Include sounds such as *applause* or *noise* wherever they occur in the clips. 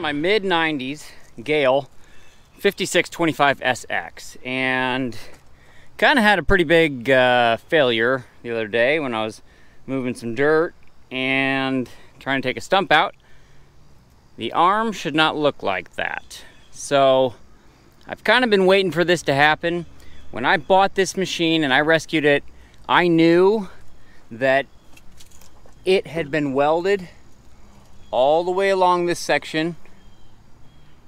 my mid 90s Gehl 5625SX and kind of had a pretty big uh, failure the other day when I was moving some dirt and trying to take a stump out. The arm should not look like that. So I've kind of been waiting for this to happen. When I bought this machine and I rescued it, I knew that it had been welded all the way along this section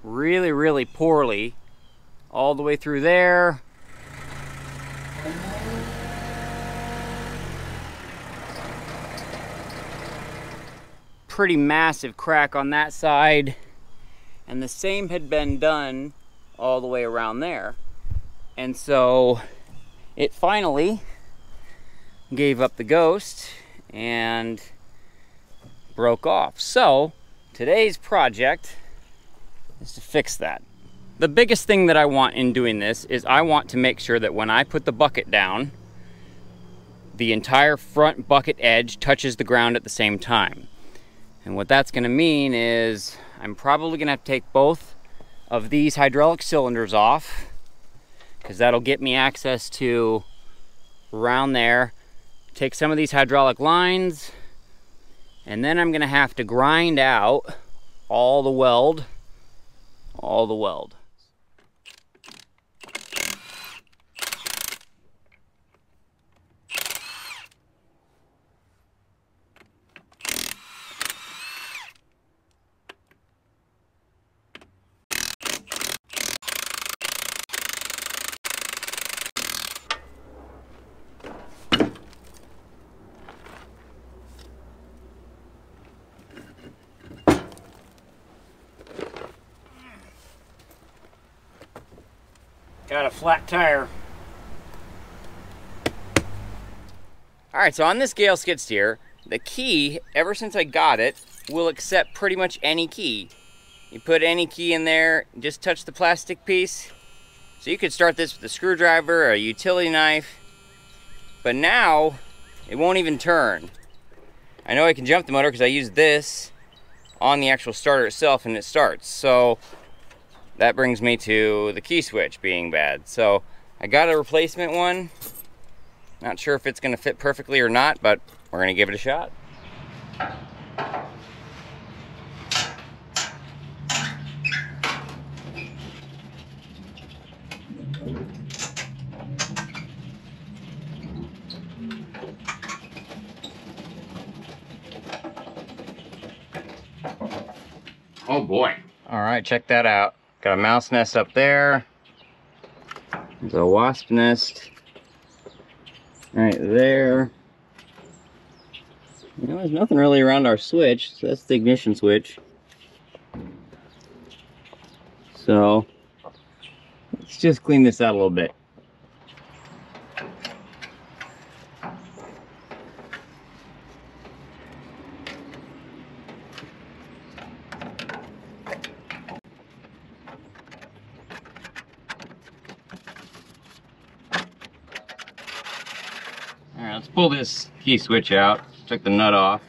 really, really poorly all the way through there. Pretty massive crack on that side. And the same had been done all the way around there. And so it finally gave up the ghost and broke off. So today's project is to fix that. The biggest thing that I want in doing this is I want to make sure that when I put the bucket down, the entire front bucket edge touches the ground at the same time. And what that's gonna mean is I'm probably gonna have to take both of these hydraulic cylinders off because that'll get me access to around there. Take some of these hydraulic lines and then I'm gonna have to grind out all the weld all the weld. Flat tire. All right, so on this Gehl skid steer, the key, ever since I got it, will accept pretty much any key. You put any key in there, just touch the plastic piece. So you could start this with a screwdriver a utility knife. But now, it won't even turn. I know I can jump the motor because I use this on the actual starter itself and it starts. So that brings me to the key switch being bad. So I got a replacement one. Not sure if it's gonna fit perfectly or not, but we're gonna give it a shot. Oh boy. All right, check that out. Got a mouse nest up there. There's a wasp nest right there. You know, there's nothing really around our switch, so that's the ignition switch. So, let's just clean this out a little bit. let's pull this key switch out. Took the nut off.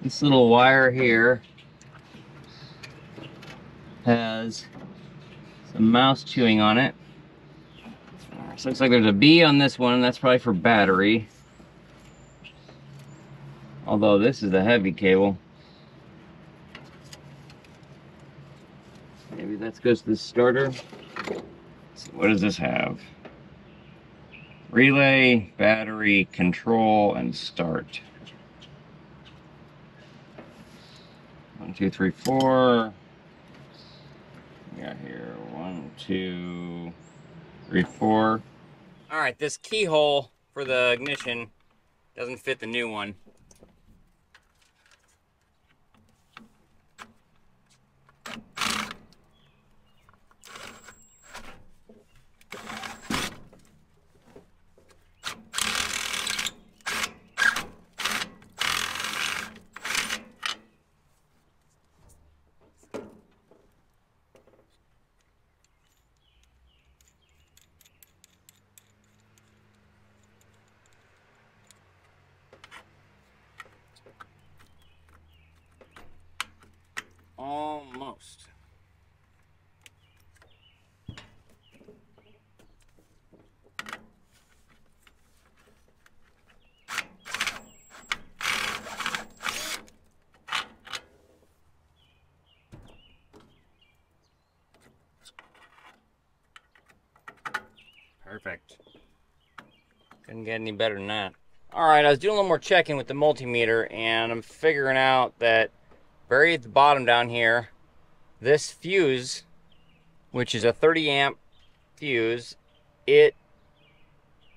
This little wire here has some mouse chewing on it. So looks like there's a B on this one, that's probably for battery. Although this is a heavy cable. Maybe that goes to the starter. So what does this have? Relay, battery, control, and start. One, two, three, four. We got here one, two, three, four. All right, this keyhole for the ignition doesn't fit the new one. Most. Perfect. Couldn't get any better than that. All right, I was doing a little more checking with the multimeter, and I'm figuring out that buried at the bottom down here, this fuse, which is a 30 amp fuse, it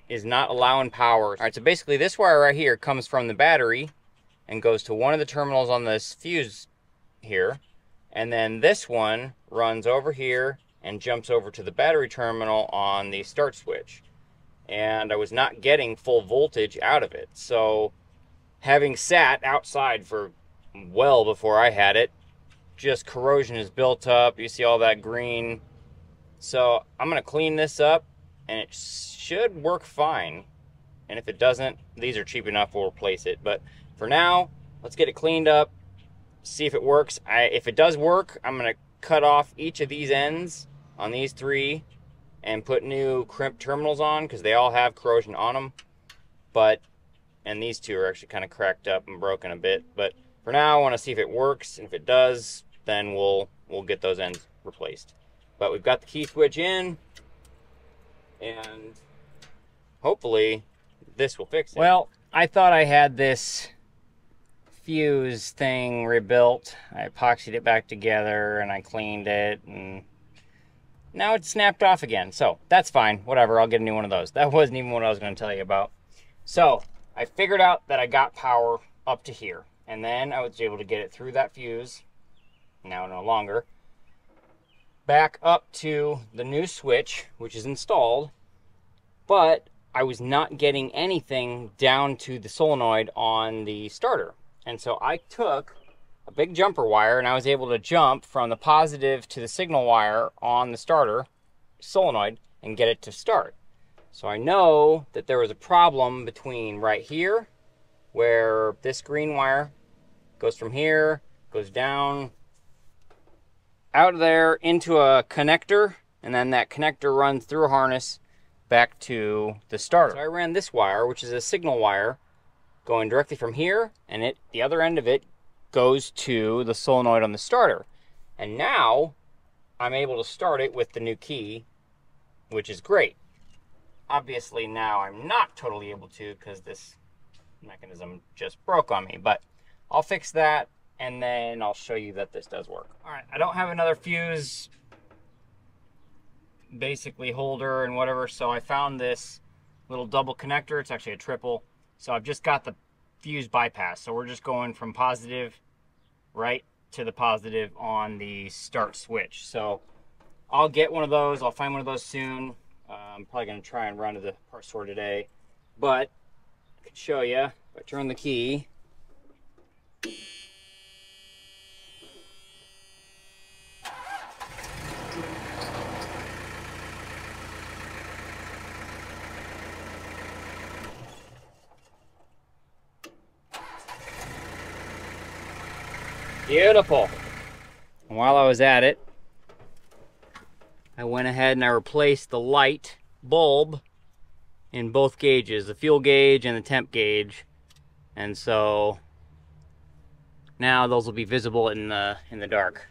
is not allowing power. All right, so basically this wire right here comes from the battery and goes to one of the terminals on this fuse here. And then this one runs over here and jumps over to the battery terminal on the start switch. And I was not getting full voltage out of it. So having sat outside for well before I had it, just corrosion is built up. You see all that green. So I'm going to clean this up and it should work fine. And if it doesn't, these are cheap enough, we'll replace it. But for now, let's get it cleaned up, see if it works. I, if it does work, I'm going to cut off each of these ends on these three and put new crimp terminals on because they all have corrosion on them. But, and these two are actually kind of cracked up and broken a bit. But for now, I want to see if it works. And if it does, then we'll, we'll get those ends replaced. But we've got the key switch in and hopefully this will fix it. Well, I thought I had this fuse thing rebuilt. I epoxied it back together and I cleaned it and now it's snapped off again. So that's fine. Whatever. I'll get a new one of those. That wasn't even what I was going to tell you about. So I figured out that I got power up to here. And then I was able to get it through that fuse. Now no longer. Back up to the new switch, which is installed. But I was not getting anything down to the solenoid on the starter. And so I took a big jumper wire and I was able to jump from the positive to the signal wire on the starter solenoid and get it to start. So I know that there was a problem between right here where this green wire goes from here, goes down out of there into a connector and then that connector runs through a harness back to the starter. So I ran this wire, which is a signal wire, going directly from here, and it the other end of it goes to the solenoid on the starter. And now I'm able to start it with the new key, which is great. Obviously now I'm not totally able to because this mechanism just broke on me, but I'll fix that and then I'll show you that this does work. All right, I don't have another fuse basically holder and whatever, so I found this little double connector. It's actually a triple. So I've just got the fuse bypass. So we're just going from positive right to the positive on the start switch. So I'll get one of those. I'll find one of those soon. Uh, I'm probably going to try and run to the part store today. But I can show you. If I turn the key. Beautiful. And while I was at it, I went ahead and I replaced the light bulb in both gauges, the fuel gauge and the temp gauge. And so now those will be visible in the, in the dark.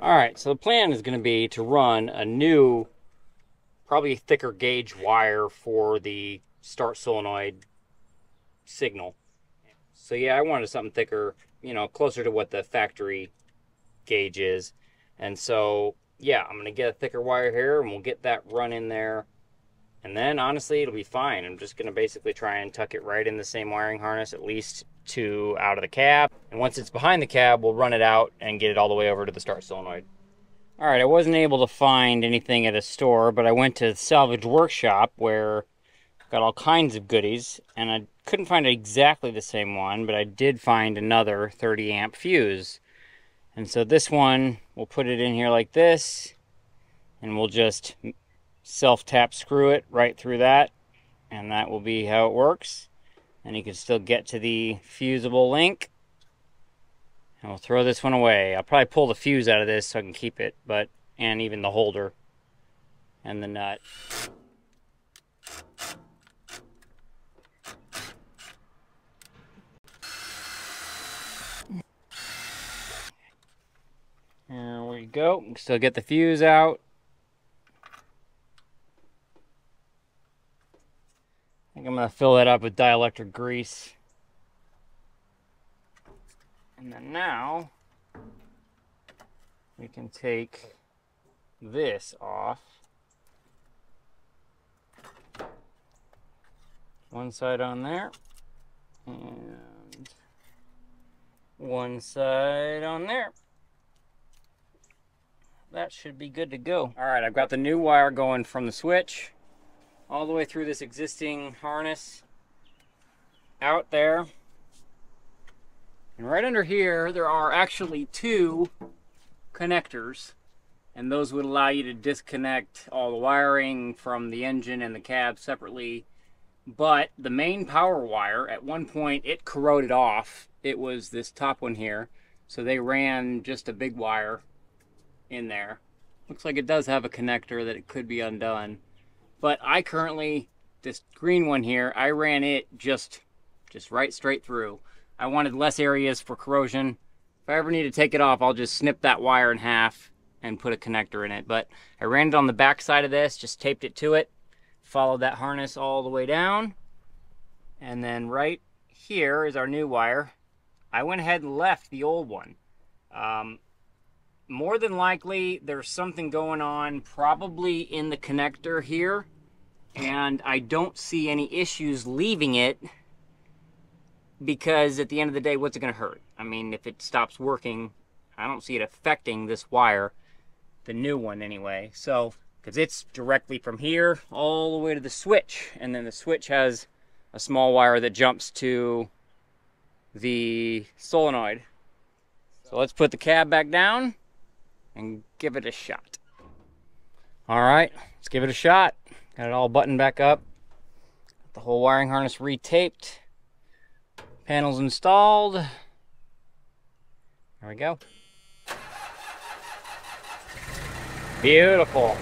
All right, so the plan is going to be to run a new, probably thicker gauge wire for the start solenoid signal. So yeah, I wanted something thicker you know, closer to what the factory gauge is. And so, yeah, I'm going to get a thicker wire here and we'll get that run in there. And then, honestly, it'll be fine. I'm just going to basically try and tuck it right in the same wiring harness, at least to out of the cab. And once it's behind the cab, we'll run it out and get it all the way over to the start solenoid. All right, I wasn't able to find anything at a store, but I went to Salvage Workshop where I got all kinds of goodies, and I couldn't find exactly the same one, but I did find another 30 amp fuse. And so this one, we'll put it in here like this, and we'll just self-tap screw it right through that, and that will be how it works. And you can still get to the fusible link. I'll throw this one away. I'll probably pull the fuse out of this so I can keep it, but and even the holder and the nut. There we go. Still get the fuse out. Think I'm going to fill that up with dielectric grease. And then now we can take this off. One side on there and one side on there. That should be good to go. All right, I've got the new wire going from the switch all the way through this existing harness out there and right under here, there are actually two connectors, and those would allow you to disconnect all the wiring from the engine and the cab separately. But the main power wire, at one point, it corroded off. It was this top one here. So they ran just a big wire in there. Looks like it does have a connector that it could be undone. But I currently, this green one here, I ran it just, just right straight through. I wanted less areas for corrosion. If I ever need to take it off, I'll just snip that wire in half and put a connector in it. But I ran it on the back side of this, just taped it to it, followed that harness all the way down. And then right here is our new wire. I went ahead and left the old one. Um, more than likely, there's something going on probably in the connector here. And I don't see any issues leaving it because at the end of the day, what's it going to hurt? I mean, if it stops working, I don't see it affecting this wire, the new one anyway. So, because it's directly from here all the way to the switch, and then the switch has a small wire that jumps to the solenoid. So let's put the cab back down and give it a shot. All right, let's give it a shot. Got it all buttoned back up. the whole wiring harness retaped. Panels installed. There we go. Beautiful.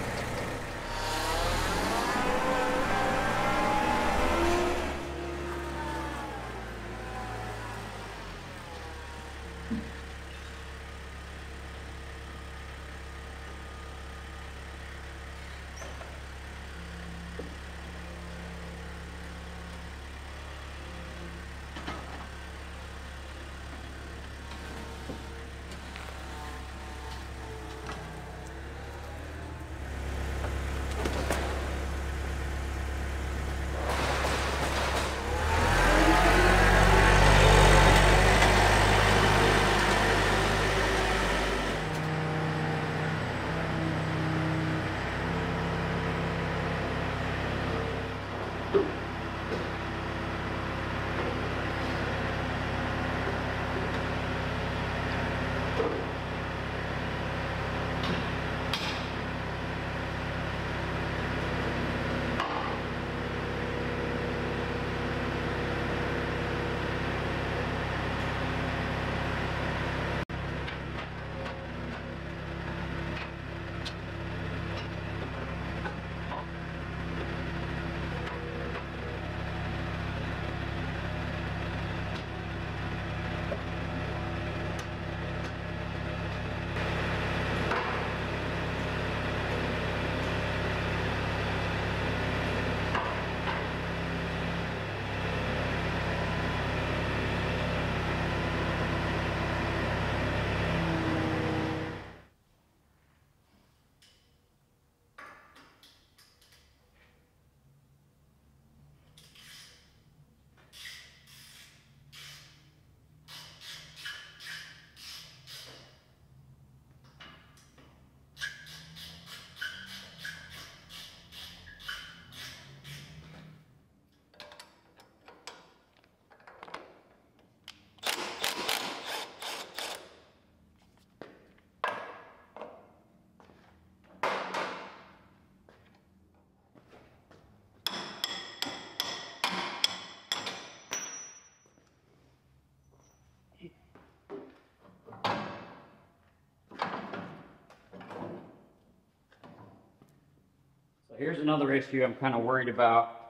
Here's another issue I'm kind of worried about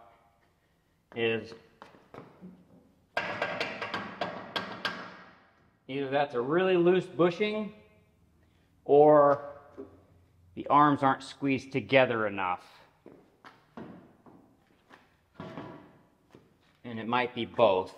is either that's a really loose bushing or the arms aren't squeezed together enough. And it might be both.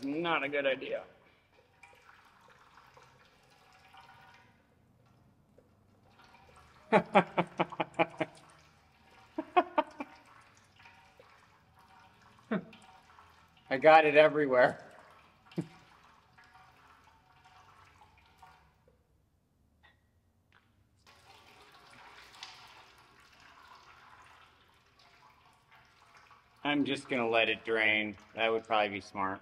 That was not a good idea. *laughs* I got it everywhere. *laughs* I'm just gonna let it drain. That would probably be smart.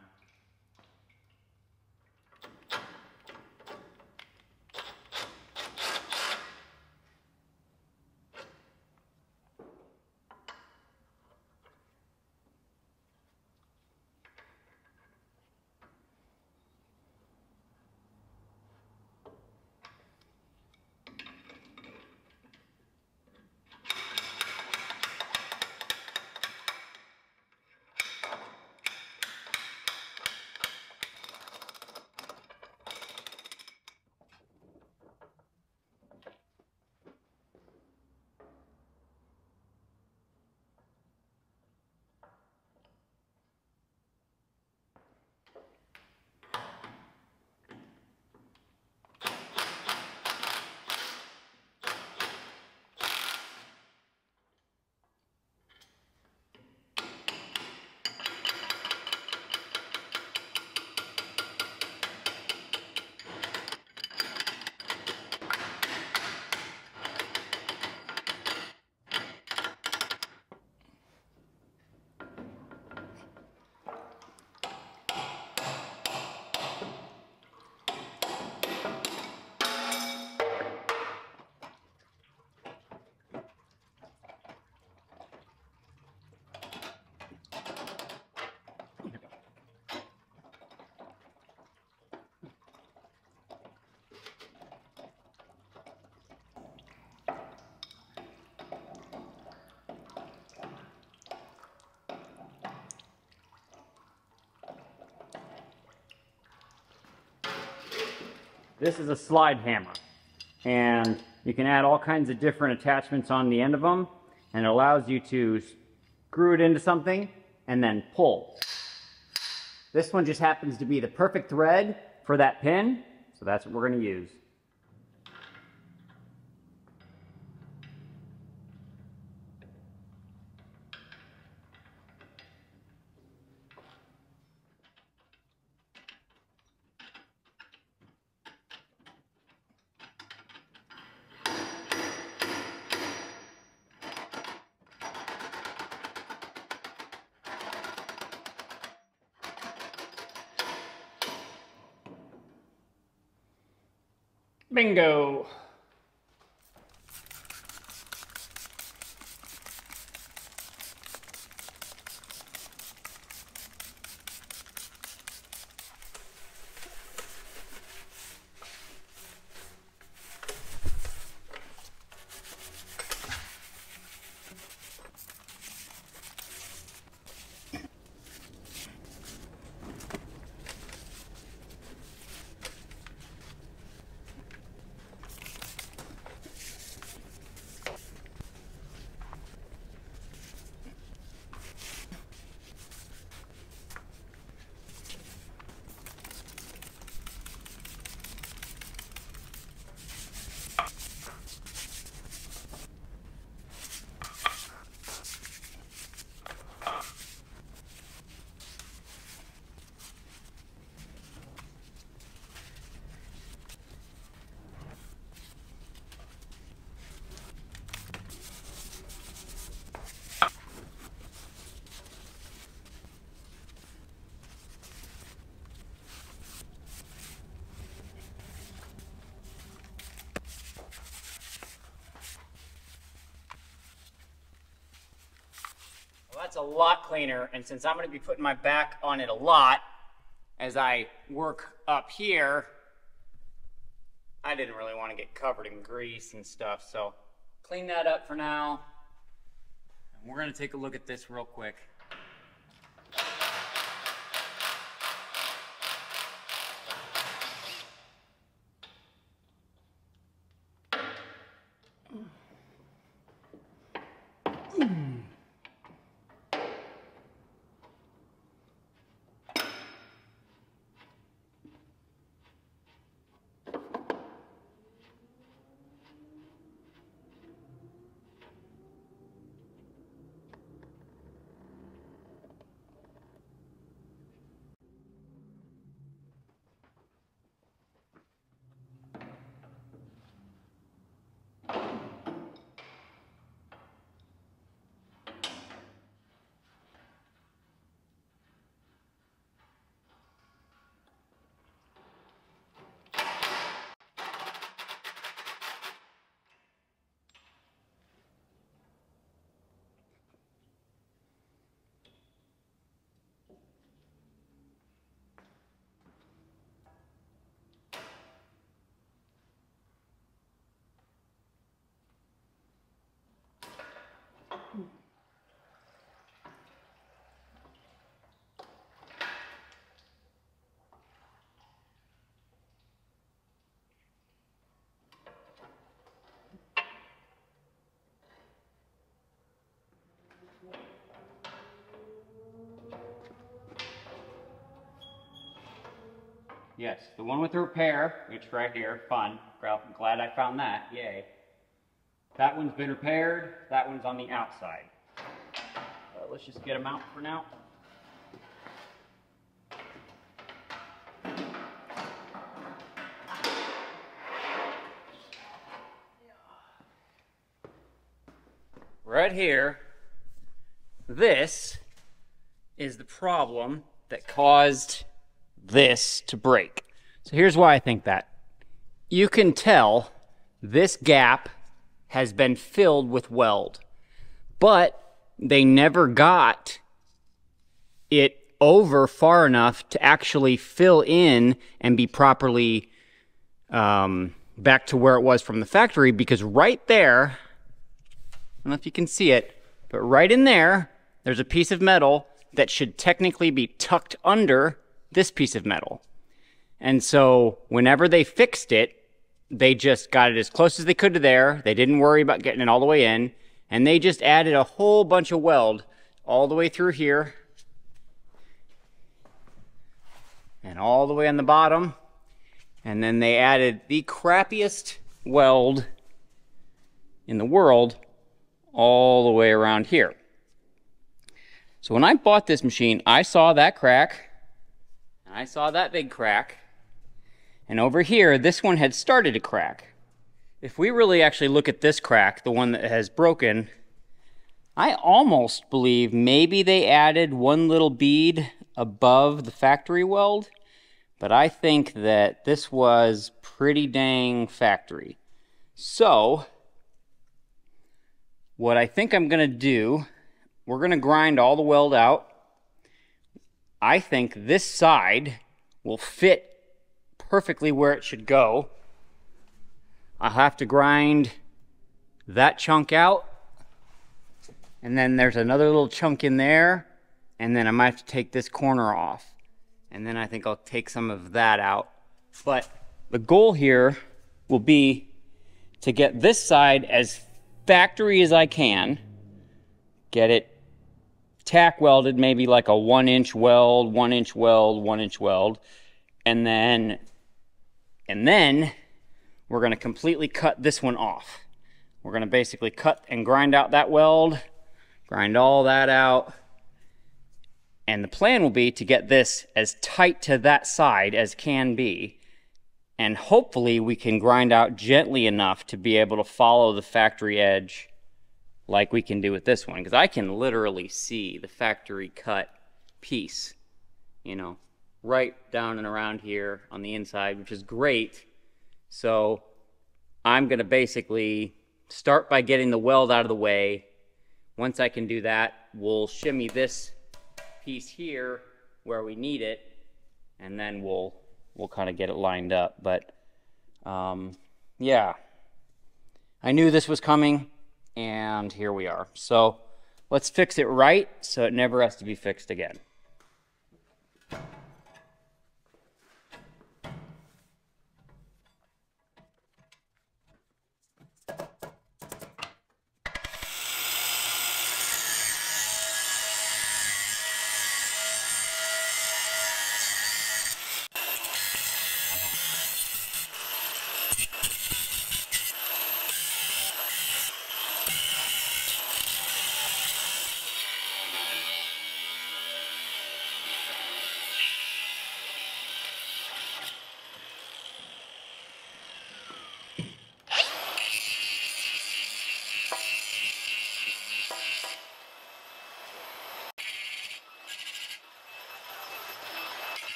This is a slide hammer. And you can add all kinds of different attachments on the end of them. And it allows you to screw it into something and then pull. This one just happens to be the perfect thread for that pin. So that's what we're going to use. Well, that's a lot cleaner, and since I'm gonna be putting my back on it a lot, as I work up here, I didn't really want to get covered in grease and stuff, so clean that up for now. And we're gonna take a look at this real quick. Yes, the one with the repair, which right here, fun. Glad I found that, yay. That one's been repaired, that one's on the outside. Uh, let's just get them out for now. Right here, this is the problem that caused this to break. So here's why I think that. You can tell this gap has been filled with weld, but they never got it over far enough to actually fill in and be properly um, back to where it was from the factory because right there, I don't know if you can see it, but right in there, there's a piece of metal that should technically be tucked under this piece of metal. And so whenever they fixed it, they just got it as close as they could to there. They didn't worry about getting it all the way in. And they just added a whole bunch of weld all the way through here. And all the way on the bottom. And then they added the crappiest weld in the world all the way around here. So when I bought this machine, I saw that crack I saw that big crack. And over here, this one had started to crack. If we really actually look at this crack, the one that has broken, I almost believe maybe they added one little bead above the factory weld, but I think that this was pretty dang factory. So, what I think I'm going to do, we're going to grind all the weld out. I think this side will fit perfectly where it should go. I'll have to grind that chunk out. And then there's another little chunk in there. And then I might have to take this corner off. And then I think I'll take some of that out. But the goal here will be to get this side as factory as I can. Get it tack welded, maybe like a one inch weld, one inch weld, one inch weld. And then, and then we're going to completely cut this one off. We're going to basically cut and grind out that weld, grind all that out. And the plan will be to get this as tight to that side as can be. And hopefully we can grind out gently enough to be able to follow the factory edge like we can do with this one because I can literally see the factory cut piece, you know, right down and around here on the inside, which is great. So I'm going to basically start by getting the weld out of the way. Once I can do that, we'll shimmy this piece here where we need it, and then we'll we'll kind of get it lined up. But um, yeah, I knew this was coming, and here we are. So let's fix it right so it never has to be fixed again.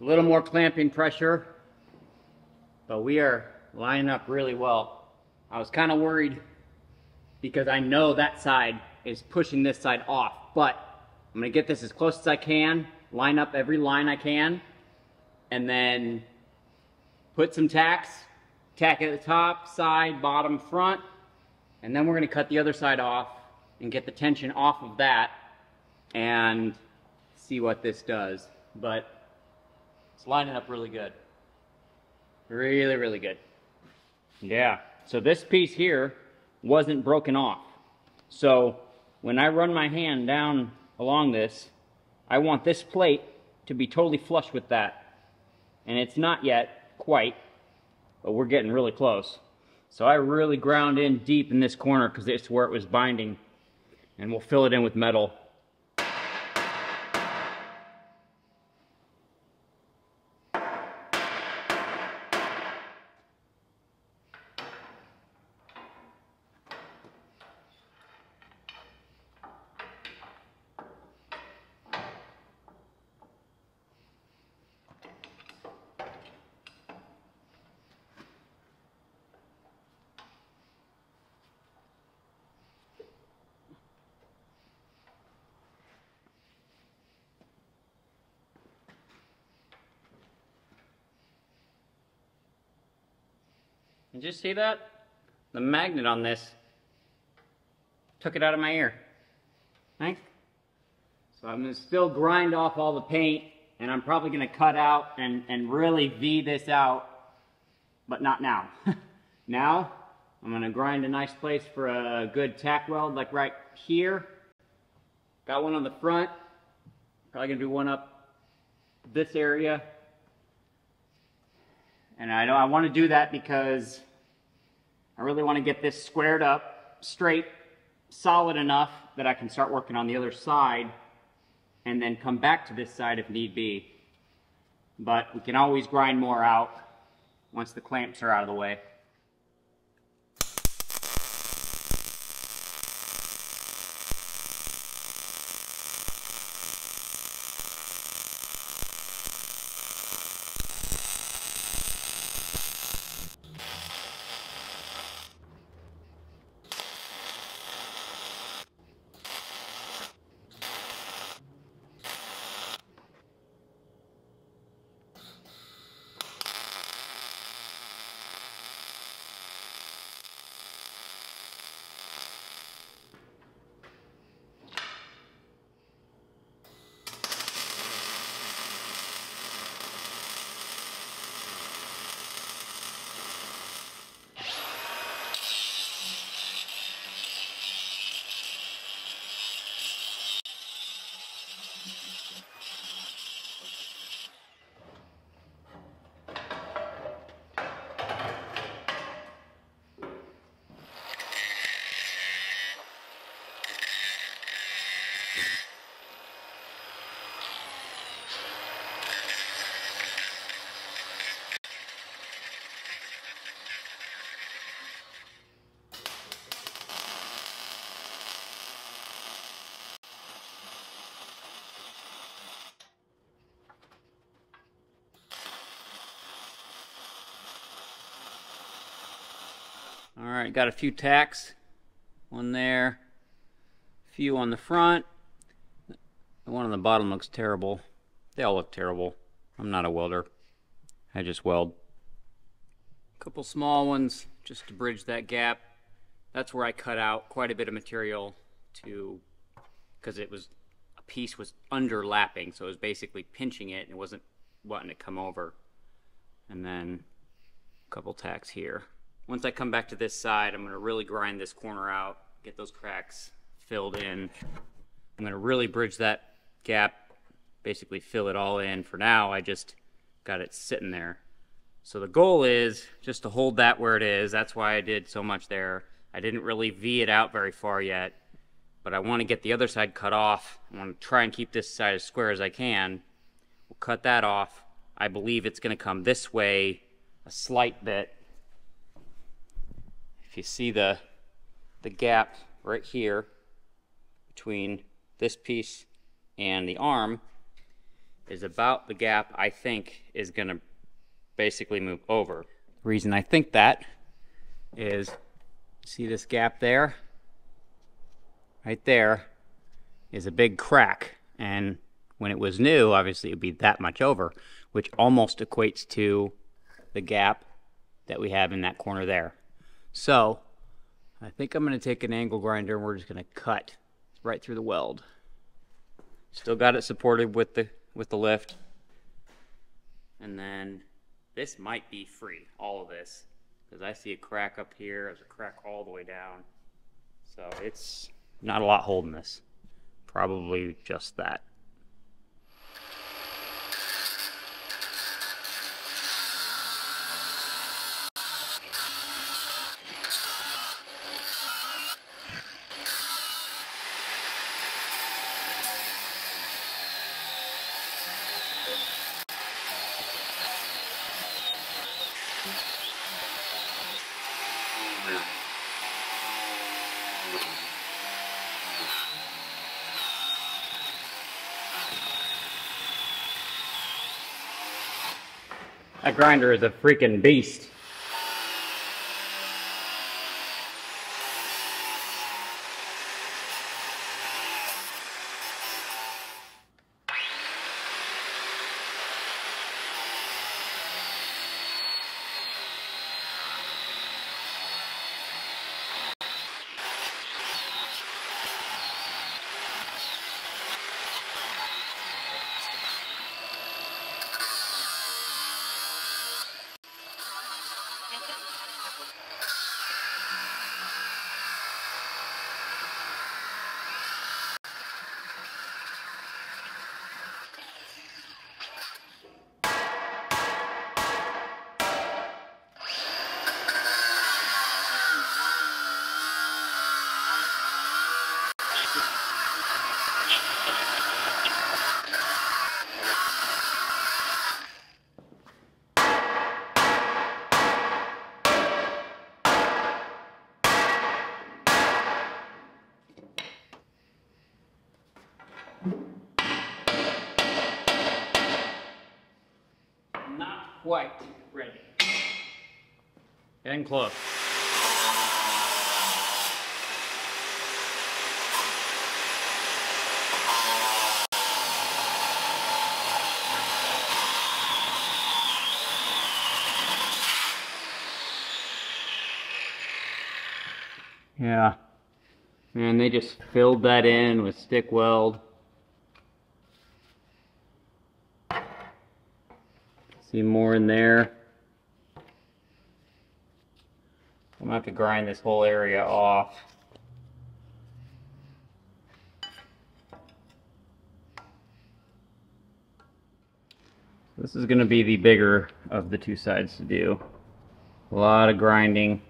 A little more clamping pressure, but we are lining up really well. I was kind of worried because I know that side is pushing this side off, but I'm gonna get this as close as I can, line up every line I can, and then put some tacks, tack at the top, side, bottom, front, and then we're gonna cut the other side off and get the tension off of that and see what this does. But it's lining up really good. Really, really good. Yeah. So this piece here wasn't broken off. So when I run my hand down along this, I want this plate to be totally flush with that. And it's not yet quite, but we're getting really close. So I really ground in deep in this corner because it's where it was binding. And we'll fill it in with metal see that? The magnet on this took it out of my ear. Thanks. So I'm gonna still grind off all the paint and I'm probably gonna cut out and, and really V this out, but not now. *laughs* now, I'm gonna grind a nice place for a good tack weld, like right here. Got one on the front. Probably gonna do one up this area and I know I want to do that because I really want to get this squared up, straight, solid enough that I can start working on the other side and then come back to this side if need be. But we can always grind more out once the clamps are out of the way. All right, got a few tacks. One there, a few on the front. The one on the bottom looks terrible. They all look terrible. I'm not a welder. I just weld. A couple small ones just to bridge that gap. That's where I cut out quite a bit of material to, because it was, a piece was underlapping, so it was basically pinching it and it wasn't wanting to come over. And then a couple tacks here. Once I come back to this side, I'm to really grind this corner out, get those cracks filled in. I'm to really bridge that gap, basically fill it all in. For now, I just got it sitting there. So the goal is just to hold that where it is. That's why I did so much there. I didn't really V it out very far yet, but I want to get the other side cut off. I want to try and keep this side as square as I can. We'll cut that off. I believe it's to come this way a slight bit. If you see the, the gap right here between this piece and the arm is about the gap I think is going to basically move over. The reason I think that is, see this gap there? Right there is a big crack. And when it was new, obviously it would be that much over, which almost equates to the gap that we have in that corner there. So I think I'm going to take an angle grinder and we're just going to cut right through the weld. Still got it supported with the with the lift. And then this might be free, all of this, because I see a crack up here. There's a crack all the way down. So it's not a lot holding this. Probably just that. Grinder is a freaking beast. Not quite ready. Getting close. Yeah. Man, they just filled that in with stick weld. See more in there. I'm gonna to grind this whole area off. This is gonna be the bigger of the two sides to do. A lot of grinding.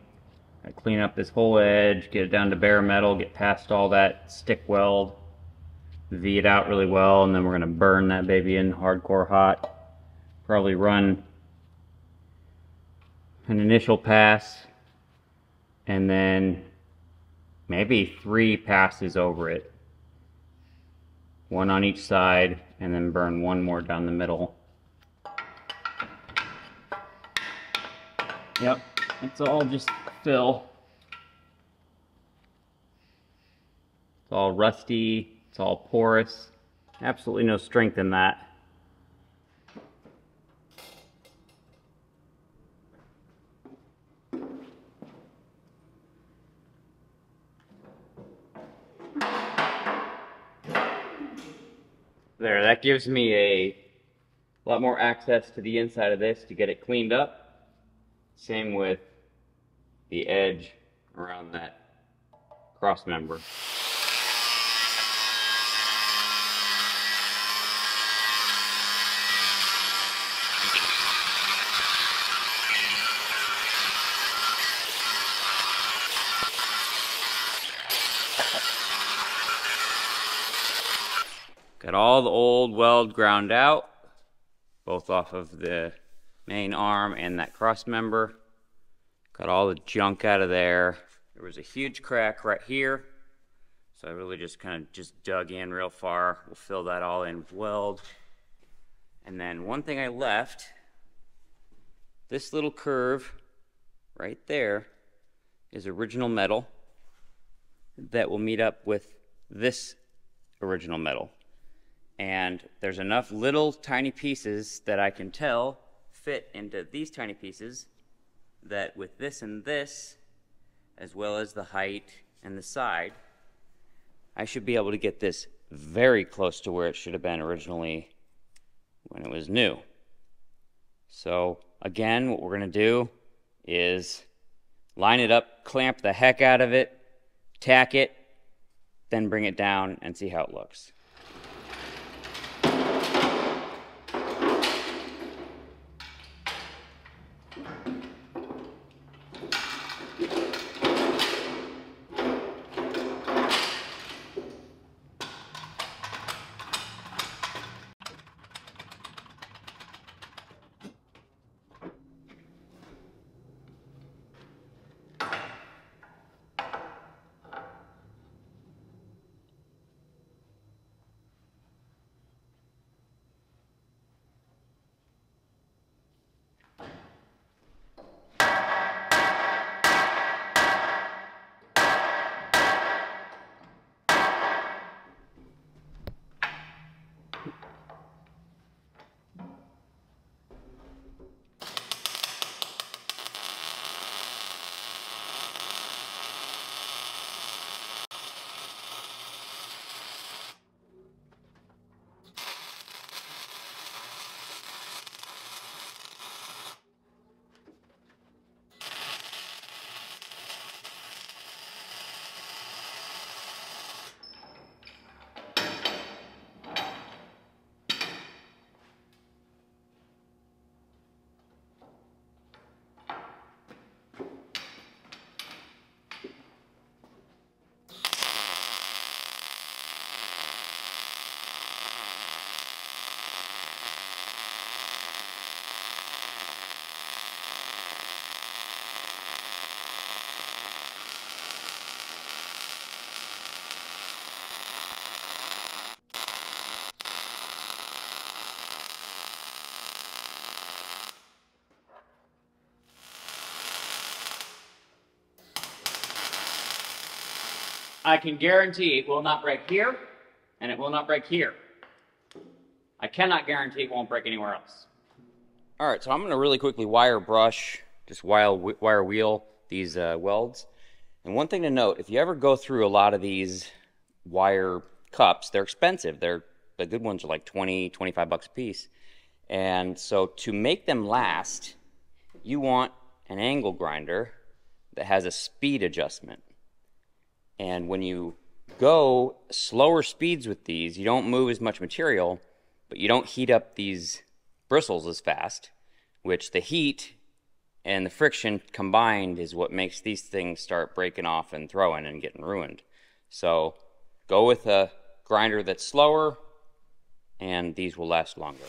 I clean up this whole edge, get it down to bare metal, get past all that stick weld, V it out really well, and then we're gonna burn that baby in hardcore hot. Probably run an initial pass and then maybe three passes over it. One on each side, and then burn one more down the middle. Yep, it's all just fill. It's all rusty, it's all porous. Absolutely no strength in that. Gives me a lot more access to the inside of this to get it cleaned up. Same with the edge around that cross member. Got all the old weld ground out, both off of the main arm and that cross member. Got all the junk out of there. There was a huge crack right here. So I really just kind of just dug in real far. We'll fill that all in with weld. And then one thing I left, this little curve right there is original metal that will meet up with this original metal and there's enough little tiny pieces that I can tell fit into these tiny pieces that with this and this, as well as the height and the side, I should be able to get this very close to where it should have been originally when it was new. So again, what we're going to do is line it up, clamp the heck out of it, tack it, then bring it down and see how it looks. I can guarantee it will not break here, and it will not break here. I cannot guarantee it won't break anywhere else. All right, so I'm going to really quickly wire brush, just wire, wire wheel these uh, welds. And one thing to note, if you ever go through a lot of these wire cups, they're expensive. They're the good ones are like 20, 25 bucks a piece. And so to make them last, you want an angle grinder that has a speed adjustment. And when you go slower speeds with these, you don't move as much material, but you don't heat up these bristles as fast, which the heat and the friction combined is what makes these things start breaking off and throwing and getting ruined. So go with a grinder that's slower, and these will last longer.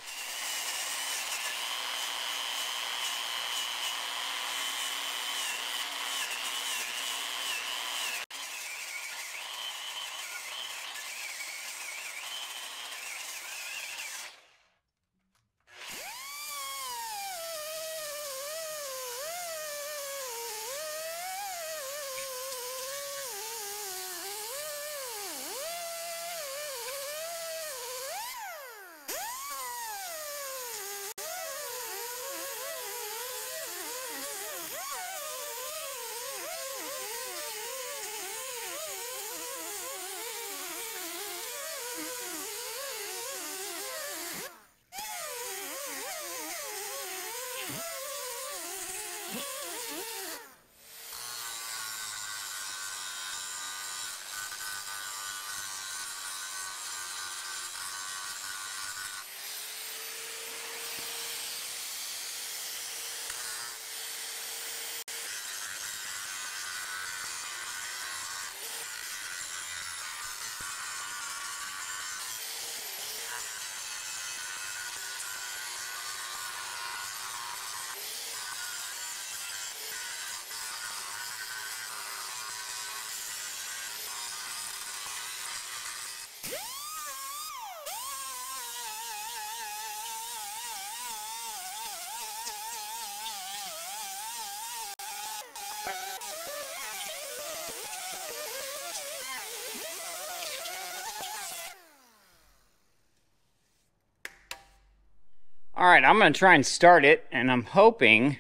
All right, I'm gonna try and start it, and I'm hoping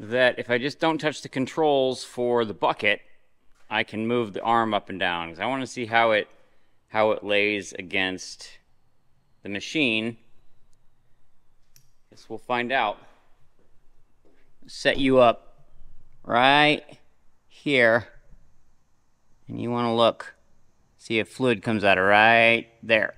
that if I just don't touch the controls for the bucket, I can move the arm up and down because I want to see how it how it lays against the machine. Guess we'll find out. Set you up right here, and you want to look, see if fluid comes out of right there.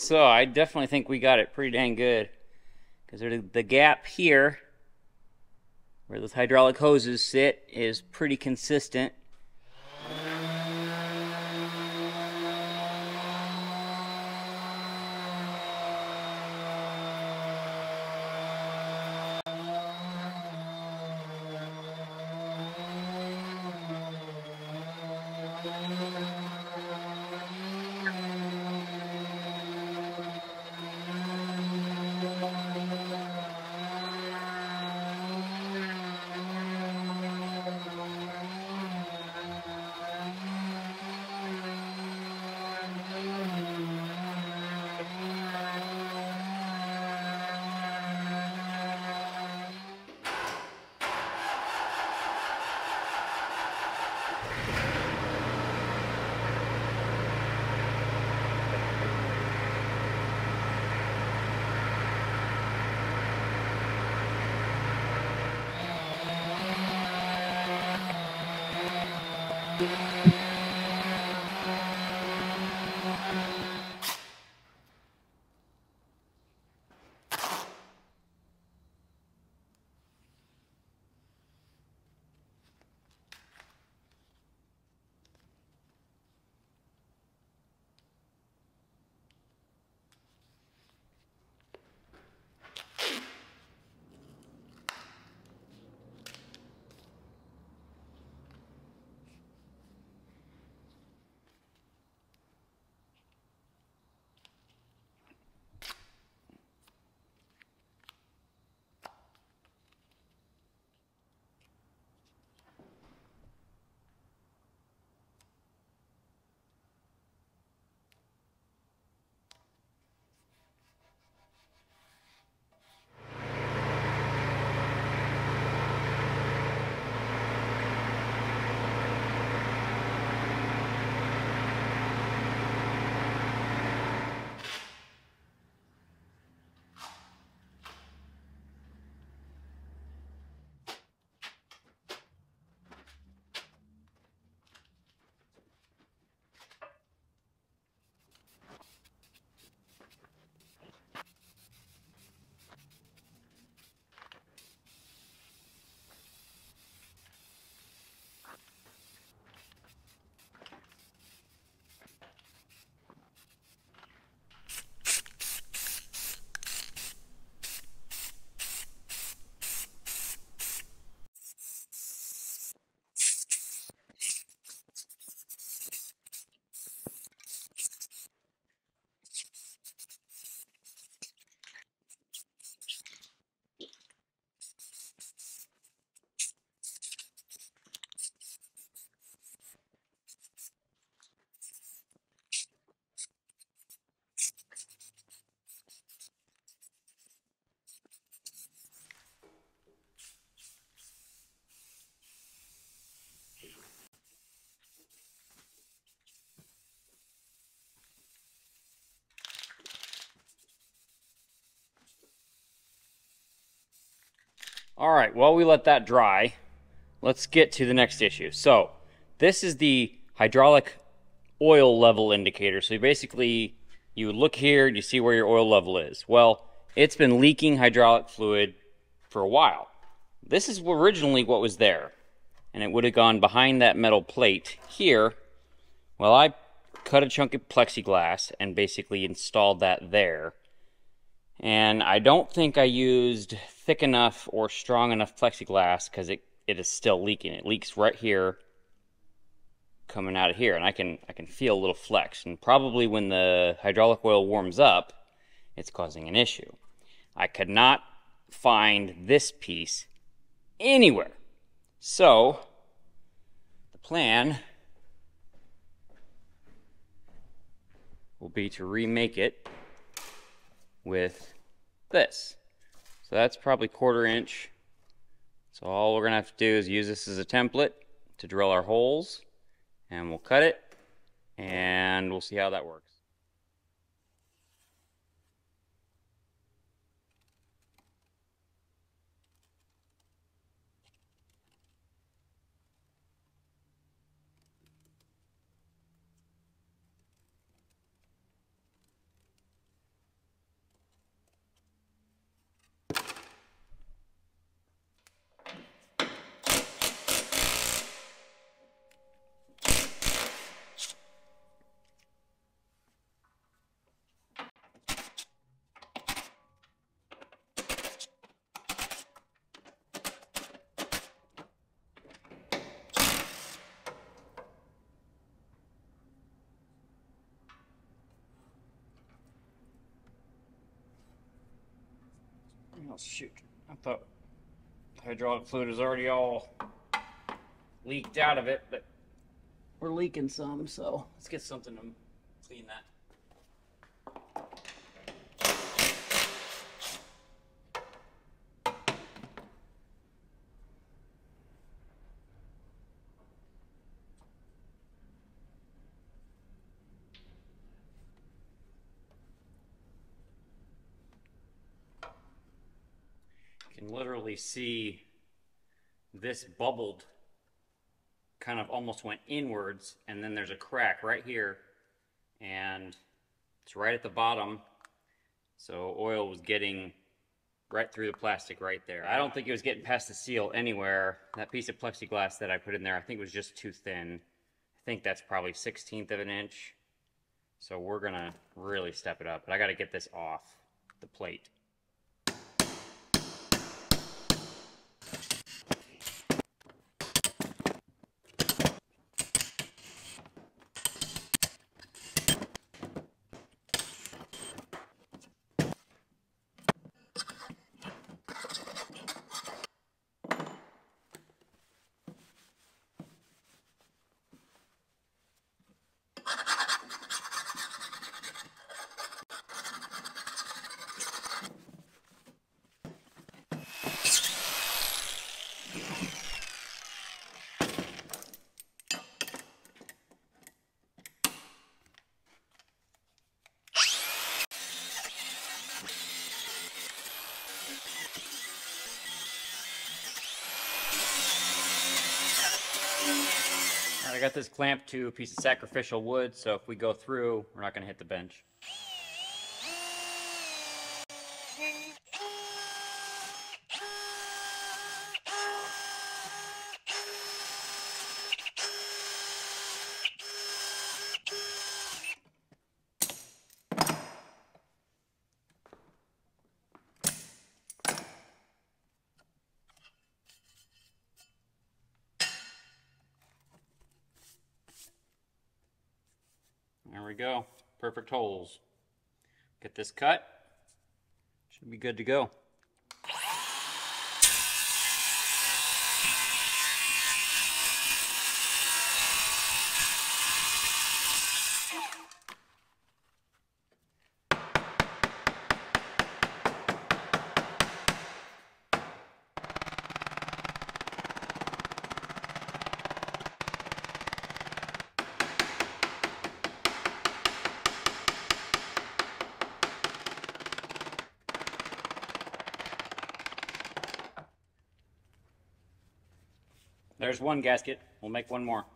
So I definitely think we got it pretty dang good. Because the gap here where those hydraulic hoses sit is pretty consistent All right, while we let that dry, let's get to the next issue. So this is the hydraulic oil level indicator. So basically, you look here and you see where your oil level is. Well, it's been leaking hydraulic fluid for a while. This is originally what was there. And it would have gone behind that metal plate here. Well, I cut a chunk of plexiglass and basically installed that there. And I don't think I used thick enough or strong enough plexiglass because it, it is still leaking. It leaks right here coming out of here and I can I can feel a little flex and probably when the hydraulic oil warms up it's causing an issue. I could not find this piece anywhere. So the plan will be to remake it with this. So that's probably quarter inch. So all we're gonna have to do is use this as a template to drill our holes and we'll cut it and we'll see how that works. Oh shoot, I thought hydraulic fluid is already all leaked out of it, but we're leaking some, so let's get something to clean that. can literally see this bubbled kind of almost went inwards and then there's a crack right here and it's right at the bottom so oil was getting right through the plastic right there. I don't think it was getting past the seal anywhere. That piece of plexiglass that I put in there I think was just too thin. I think that's probably 16th of an inch. So we're gonna really step it up. But I gotta get this off the plate. I got this clamp to a piece of sacrificial wood, so if we go through, we're not going to hit the bench. There we go. Perfect holes. Get this cut. Should be good to go. There's one gasket. We'll make one more.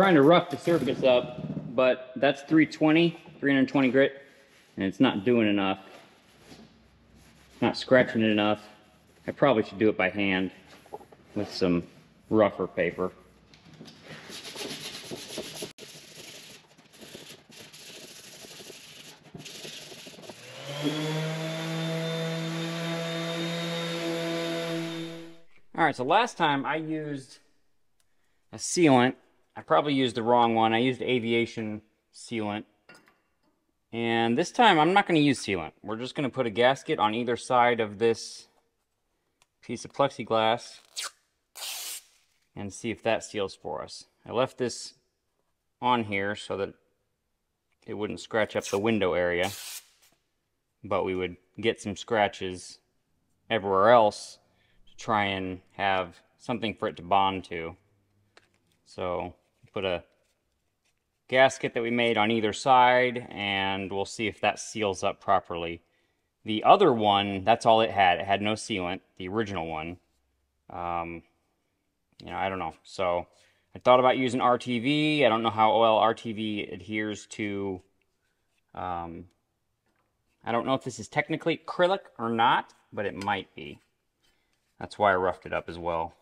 Trying to rough the surface up, but that's 320, 320 grit, and it's not doing enough. Not scratching it enough. I probably should do it by hand with some rougher paper. All right, so last time I used a sealant. I probably used the wrong one. I used aviation sealant. And this time I'm not going to use sealant. We're just going to put a gasket on either side of this piece of plexiglass and see if that seals for us. I left this on here so that it wouldn't scratch up the window area, but we would get some scratches everywhere else to try and have something for it to bond to. So put a gasket that we made on either side and we'll see if that seals up properly. The other one, that's all it had. It had no sealant, the original one. Um, you know, I don't know. So I thought about using RTV. I don't know how well RTV adheres to, um, I don't know if this is technically acrylic or not, but it might be. That's why I roughed it up as well.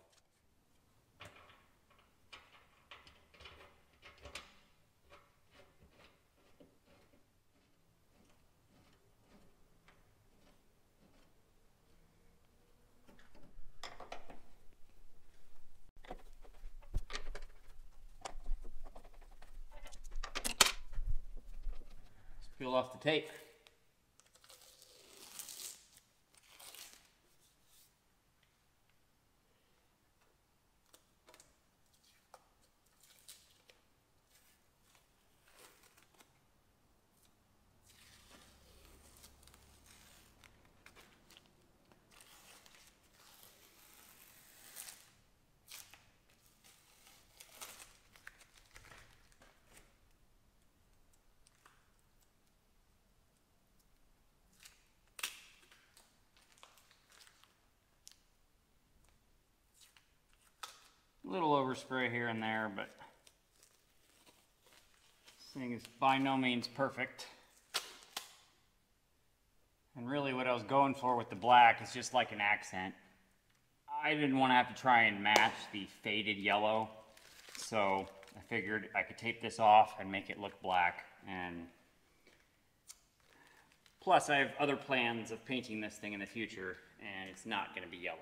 peel off the tape. A little overspray here and there, but this thing is by no means perfect. And really what I was going for with the black is just like an accent. I didn't want to have to try and match the faded yellow, so I figured I could tape this off and make it look black. And plus I have other plans of painting this thing in the future, and it's not going to be yellow.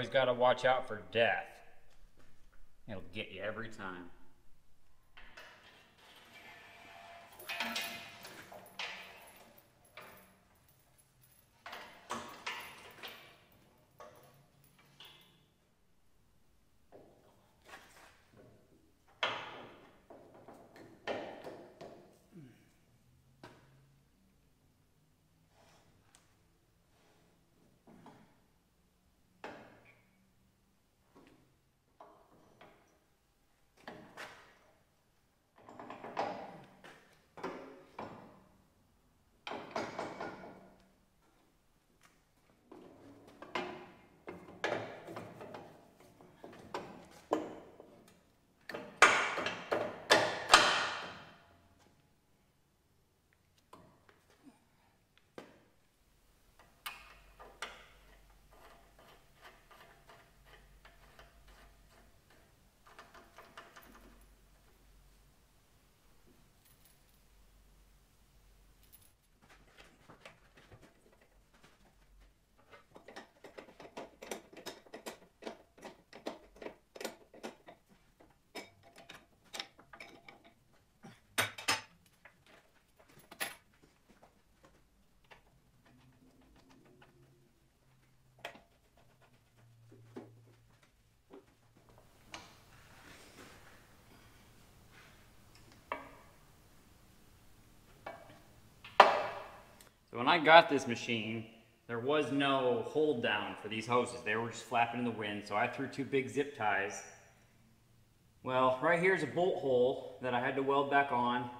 Always got to watch out for death. It'll get you every time. When I got this machine, there was no hold down for these hoses. They were just flapping in the wind, so I threw two big zip ties. Well, right here's a bolt hole that I had to weld back on,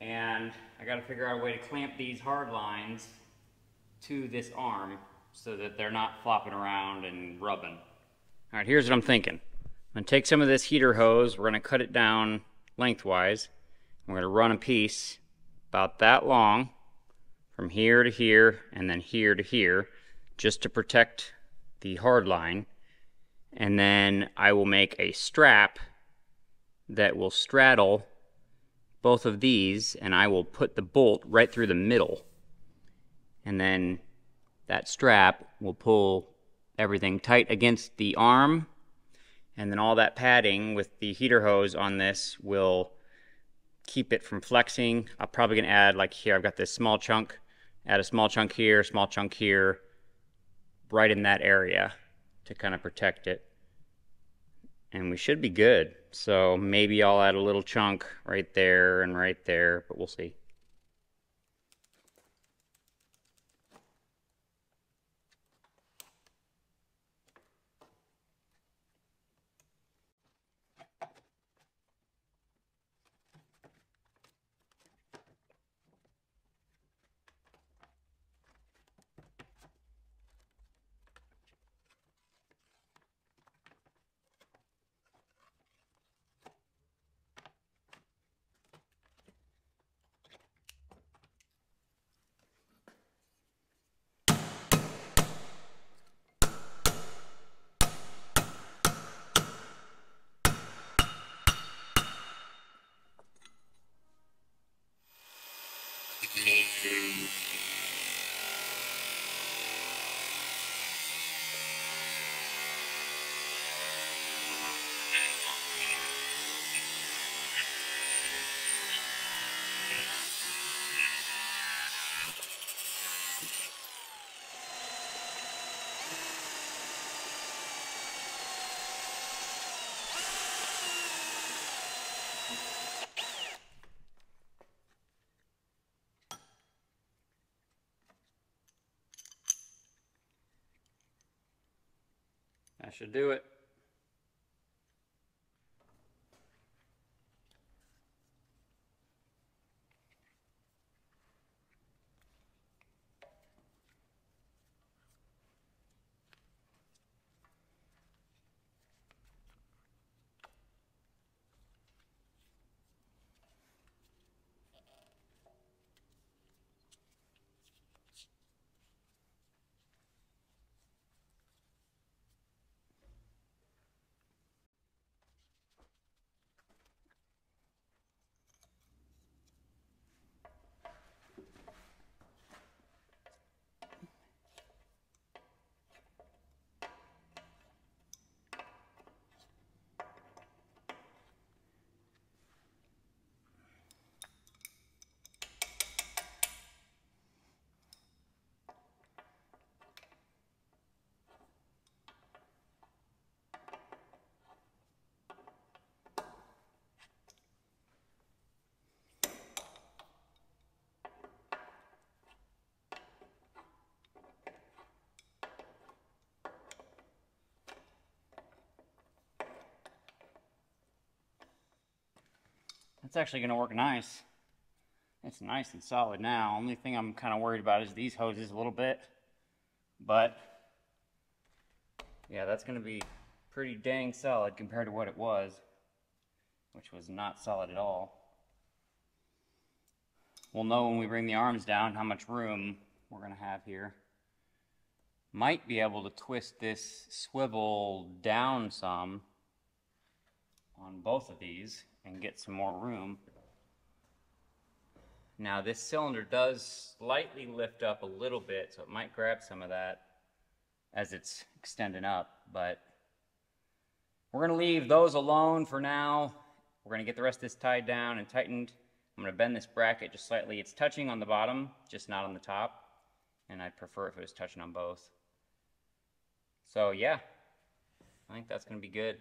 and I gotta figure out a way to clamp these hard lines to this arm so that they're not flopping around and rubbing. All right, here's what I'm thinking. I'm gonna take some of this heater hose, we're gonna cut it down lengthwise. We're gonna run a piece about that long from here to here and then here to here just to protect the hard line. And then I will make a strap that will straddle both of these and I will put the bolt right through the middle. And then that strap will pull everything tight against the arm and then all that padding with the heater hose on this will keep it from flexing. I'm probably gonna add like here, I've got this small chunk, add a small chunk here, small chunk here, right in that area to kind of protect it. And we should be good. So maybe I'll add a little chunk right there and right there, but we'll see. Should do it. That's actually going to work nice. It's nice and solid now. Only thing I'm kind of worried about is these hoses a little bit. But, yeah, that's going to be pretty dang solid compared to what it was, which was not solid at all. We'll know when we bring the arms down how much room we're going to have here. Might be able to twist this swivel down some on both of these and get some more room. Now this cylinder does slightly lift up a little bit, so it might grab some of that as it's extending up, but we're gonna leave those alone for now. We're gonna get the rest of this tied down and tightened. I'm gonna bend this bracket just slightly. It's touching on the bottom, just not on the top, and I'd prefer if it was touching on both. So yeah, I think that's gonna be good.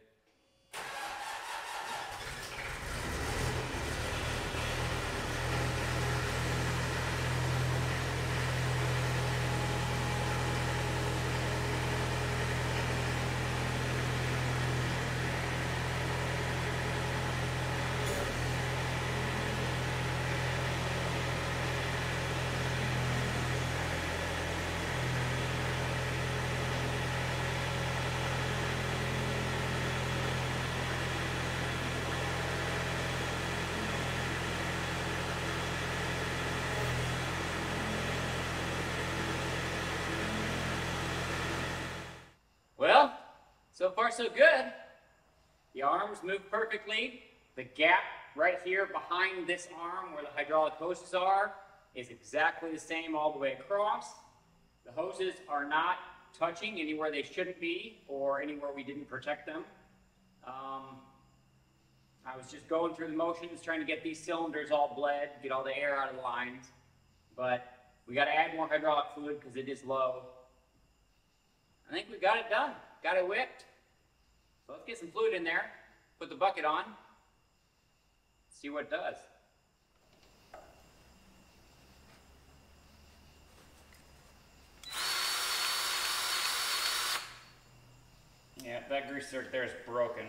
So far so good. The arms move perfectly. The gap right here behind this arm where the hydraulic hoses are is exactly the same all the way across. The hoses are not touching anywhere they shouldn't be or anywhere we didn't protect them. Um, I was just going through the motions trying to get these cylinders all bled, get all the air out of the lines. But we got to add more hydraulic fluid because it is low. I think we got it done. Got it whipped. So let's get some fluid in there, put the bucket on, see what it does. Yeah, that grease there is broken.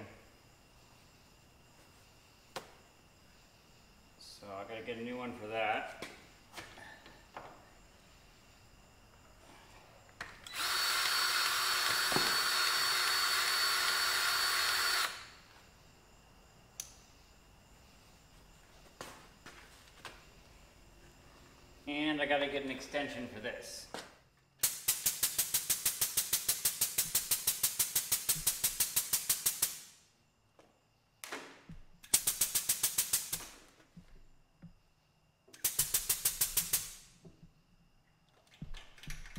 So I gotta get a new one for that. And I gotta get an extension for this.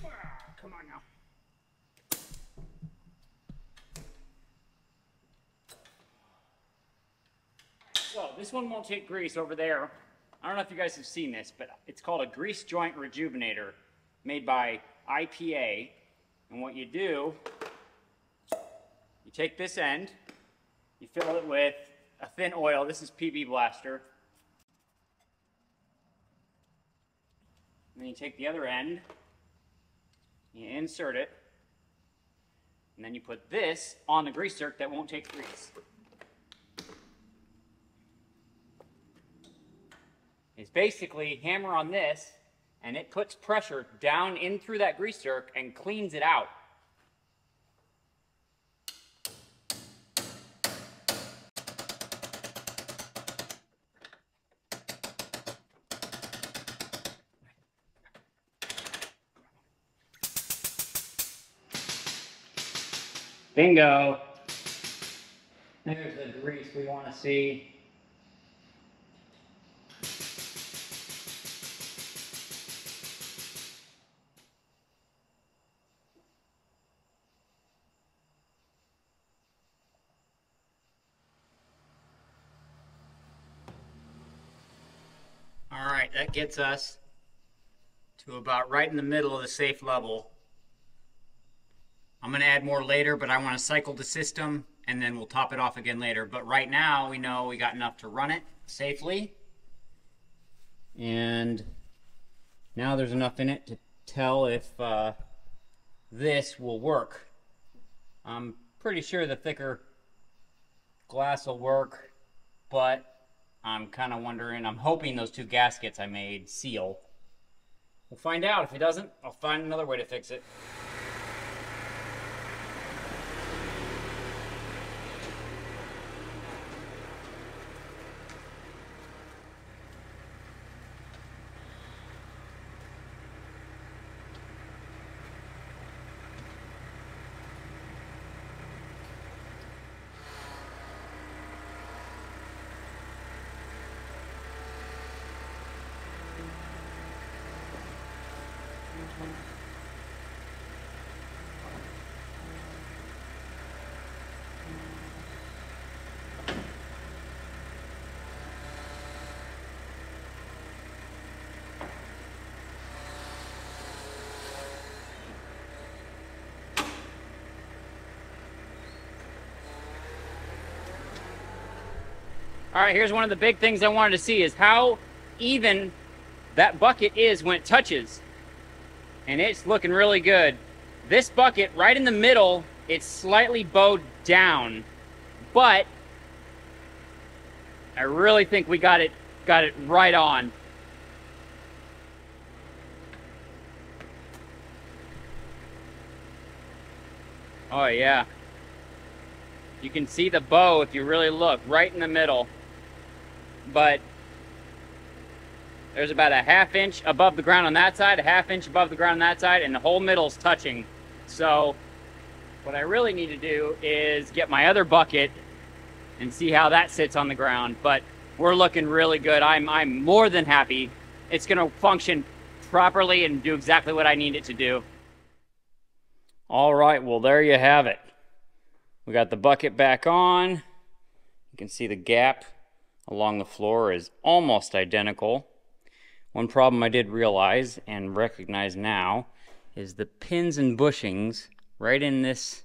Ah, Come on now. So this one won't take grease over there. I don't know if you guys have seen this, but it's called a grease joint rejuvenator made by IPA. And what you do, you take this end, you fill it with a thin oil. This is PB Blaster. And then you take the other end, you insert it, and then you put this on the grease zerk that won't take grease. Basically hammer on this, and it puts pressure down in through that grease zerk and cleans it out. Bingo. There's the grease we want to see. All right, that gets us to about right in the middle of the safe level. I'm going to add more later, but I want to cycle the system and then we'll top it off again later. But right now, we know we got enough to run it safely. And now there's enough in it to tell if uh, this will work. I'm pretty sure the thicker glass will work, but I'm kind of wondering, I'm hoping those two gaskets I made seal. We'll find out. If it doesn't, I'll find another way to fix it. All right, here's one of the big things I wanted to see is how even that bucket is when it touches. And it's looking really good. This bucket right in the middle, it's slightly bowed down, but I really think we got it got it right on. Oh yeah. You can see the bow if you really look, right in the middle. But there's about a half inch above the ground on that side, a half inch above the ground on that side, and the whole middle's touching. So What I really need to do is get my other bucket and see how that sits on the ground. But we're looking really good. I'm, I'm more than happy. It's gonna function properly and do exactly what I need it to do. All right, well, there you have it. We got the bucket back on. You can see the gap along the floor is almost identical. One problem I did realize and recognize now is the pins and bushings right in this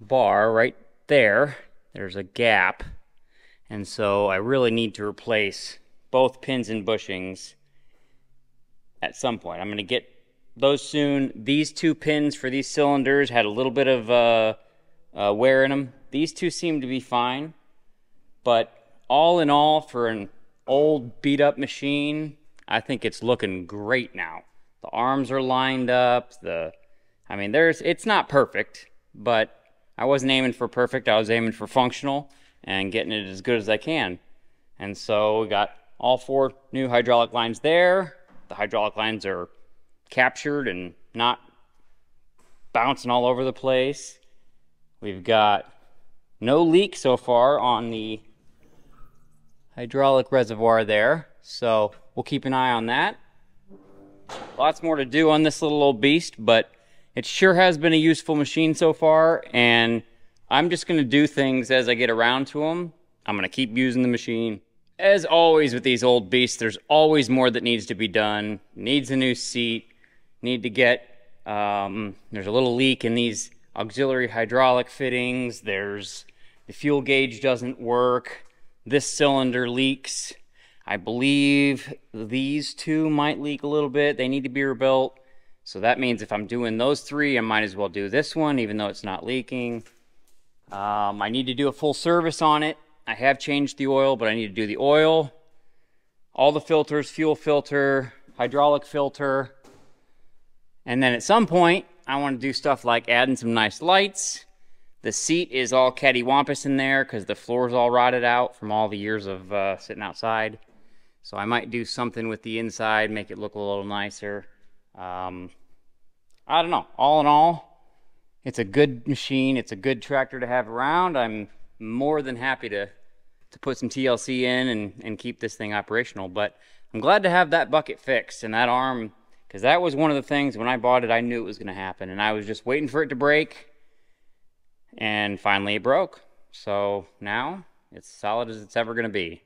bar right there. There's a gap. And so I really need to replace both pins and bushings at some point. I'm going to get those soon. These two pins for these cylinders had a little bit of uh, uh, wear in them. These two seem to be fine. But all in all, for an old beat up machine, I think it's looking great now. The arms are lined up. The, I mean, there's, it's not perfect, but I wasn't aiming for perfect. I was aiming for functional and getting it as good as I can. And so we got all four new hydraulic lines there. The hydraulic lines are captured and not bouncing all over the place. We've got no leak so far on the hydraulic reservoir there. So we'll keep an eye on that. Lots more to do on this little old beast, but it sure has been a useful machine so far. And I'm just going to do things as I get around to them. I'm going to keep using the machine. As always with these old beasts, there's always more that needs to be done. Needs a new seat. Need to get, um, there's a little leak in these auxiliary hydraulic fittings. There's, the fuel gauge doesn't work. This cylinder leaks. I believe these two might leak a little bit. They need to be rebuilt. So that means if I'm doing those three, I might as well do this one, even though it's not leaking. Um, I need to do a full service on it. I have changed the oil, but I need to do the oil, all the filters, fuel filter, hydraulic filter. And then at some point, I want to do stuff like adding some nice lights. The seat is all cattywampus in there because the floor is all rotted out from all the years of uh, sitting outside. So I might do something with the inside, make it look a little nicer. Um, I don't know. All in all, it's a good machine. It's a good tractor to have around. I'm more than happy to to put some TLC in and, and keep this thing operational. But I'm glad to have that bucket fixed and that arm, because that was one of the things when I bought it, I knew it was going to happen. And I was just waiting for it to break. And finally it broke. So now it's solid as it's ever going to be.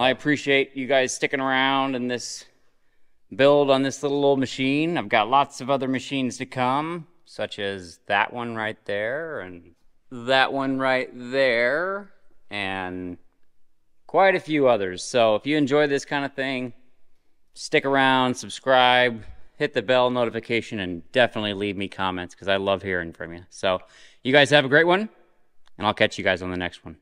I appreciate you guys sticking around in this build on this little old machine. I've got lots of other machines to come, such as that one right there and that one right there and quite a few others. So if you enjoy this kind of thing, stick around, subscribe, hit the bell notification, and definitely leave me comments because I love hearing from you. So you guys have a great one, and I'll catch you guys on the next one.